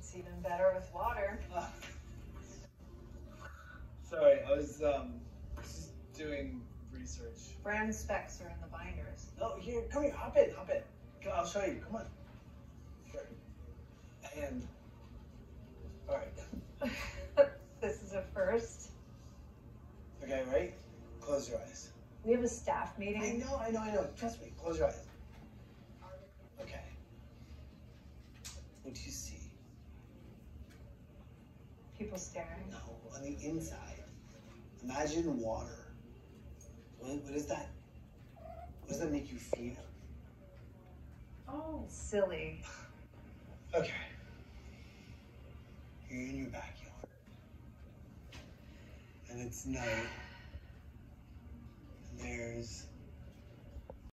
It's even better with water. Sorry, I was um just doing research. Brand specs are in the binders. Oh, here, come here, hop in, hop in. Come, I'll show you. Come on. And all right. this is a first. Okay, right? Close your eyes. We have a staff meeting. I know, I know, I know. Trust me. Close your eyes. Okay. What do you see? People staring. No, on the inside. Imagine water. What, what is that? What does that make you feel? Oh, silly. Okay. You're in your backyard. And it's night.